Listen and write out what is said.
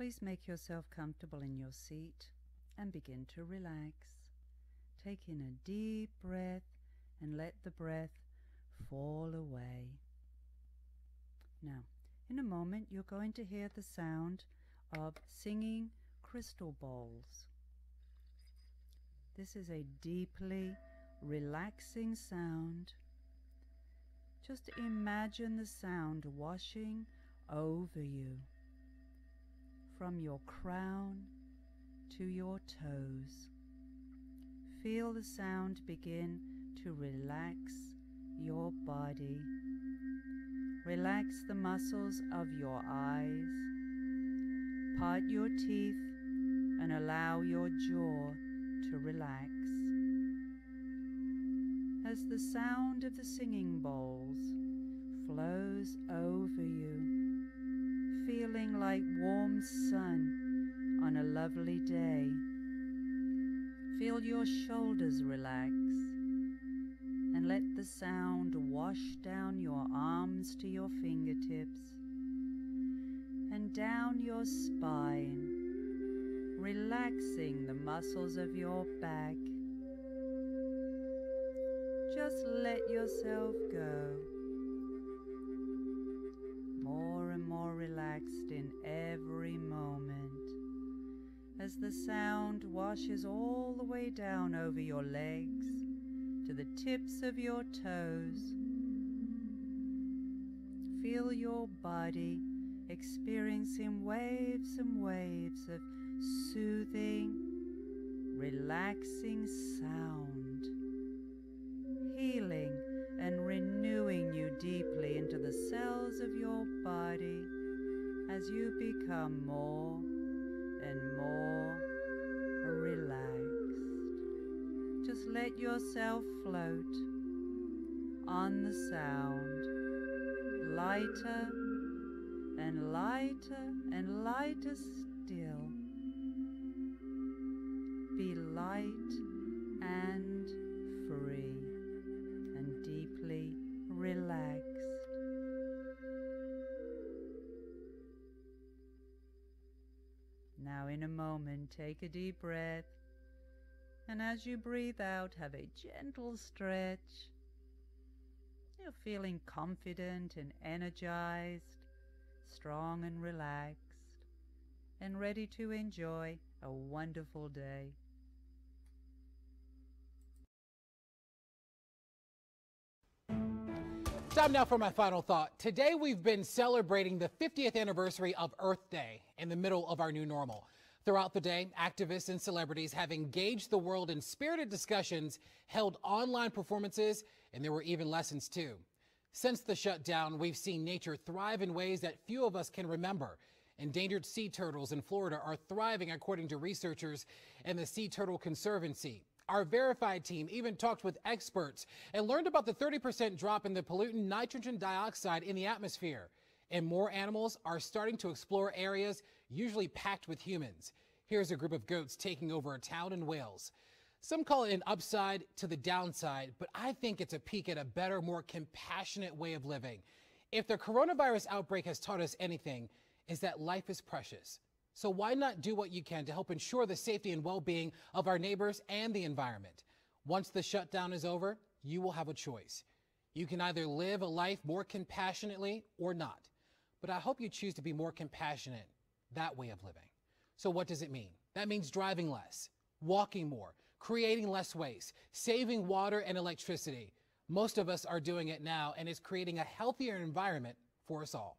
Please make yourself comfortable in your seat and begin to relax. Take in a deep breath and let the breath fall away. Now, in a moment, you're going to hear the sound of singing crystal bowls. This is a deeply relaxing sound. Just imagine the sound washing over you from your crown to your toes. Feel the sound begin to relax your body. Relax the muscles of your eyes. Part your teeth and allow your jaw to relax. As the sound of the singing bowls flows over you, feeling like warm sun on a lovely day, feel your shoulders relax and let the sound wash down your arms to your fingertips and down your spine, relaxing the muscles of your back. Just let yourself go. Washes all the way down over your legs to the tips of your toes. Feel your body experiencing waves and waves of soothing, relaxing sound, healing and renewing you deeply into the cells of your body as you become more let yourself float on the sound, lighter and lighter and lighter still. Be light and free and deeply relaxed. Now, in a moment, take a deep breath and as you breathe out, have a gentle stretch. You're feeling confident and energized, strong and relaxed, and ready to enjoy a wonderful day. Time now for my final thought. Today we've been celebrating the 50th anniversary of Earth Day in the middle of our new normal. Throughout the day, activists and celebrities have engaged the world in spirited discussions, held online performances, and there were even lessons too. Since the shutdown, we've seen nature thrive in ways that few of us can remember. Endangered sea turtles in Florida are thriving according to researchers and the Sea Turtle Conservancy. Our verified team even talked with experts and learned about the 30% drop in the pollutant nitrogen dioxide in the atmosphere. And more animals are starting to explore areas usually packed with humans. Here's a group of goats taking over a town in Wales. Some call it an upside to the downside, but I think it's a peek at a better, more compassionate way of living. If the coronavirus outbreak has taught us anything, is that life is precious. So why not do what you can to help ensure the safety and well-being of our neighbors and the environment? Once the shutdown is over, you will have a choice. You can either live a life more compassionately or not. But I hope you choose to be more compassionate that way of living. So what does it mean? That means driving less, walking more, creating less waste, saving water and electricity. Most of us are doing it now and it's creating a healthier environment for us all.